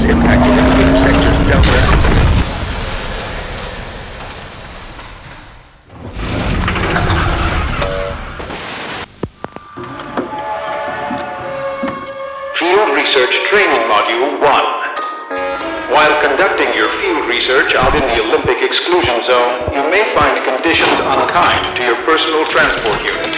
Field sectors Delta. Research Training Module 1. While conducting your field research out in the Olympic exclusion zone, you may find conditions unkind to your personal transport unit.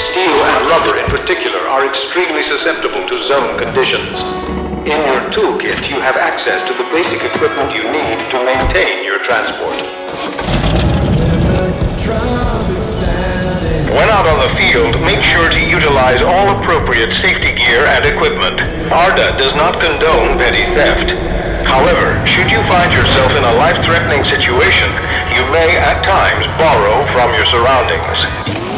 Steel and rubber in particular are extremely susceptible to zone conditions. In your toolkit, you have access to the basic equipment you need to maintain your transport. When out on the field, make sure to utilize all appropriate safety gear and equipment. ARDA does not condone petty theft. However, should you find yourself in a life-threatening situation, you may at times borrow from your surroundings.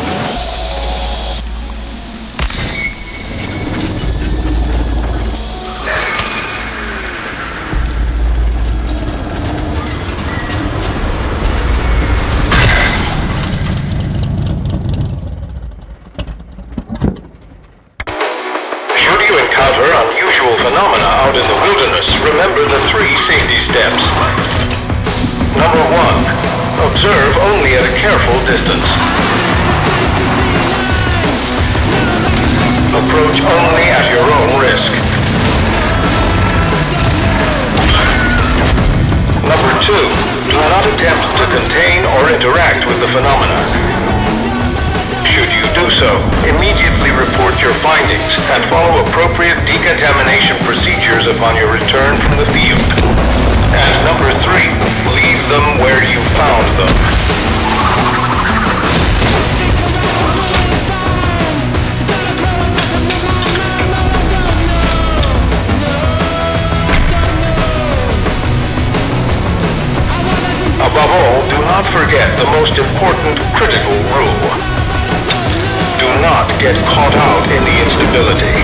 Encounter unusual phenomena out in the wilderness, remember the three safety steps. Number one, observe only at a careful distance. Approach only at your own risk. Number two, do not attempt to contain or interact with the phenomena. Do so, immediately report your findings and follow appropriate decontamination procedures upon your return from the field. And number three, leave them where you found them. Above all, do not forget the most important critical rule. Get caught out in the instability.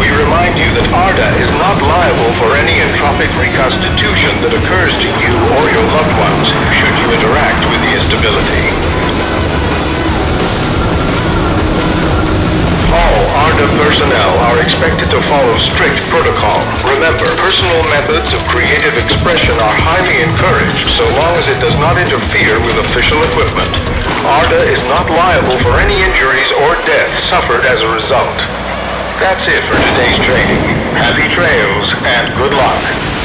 We remind you that ARDA is not liable for any entropic reconstitution that occurs to you or your loved ones should you interact with the instability. All ARDA personnel are expected to follow strict protocol. Remember, personal methods of creative expression are highly encouraged so long as it does not interfere with official equipment. ARDA is not liable for any injuries or death suffered as a result. That's it for today's training. Happy trails and good luck.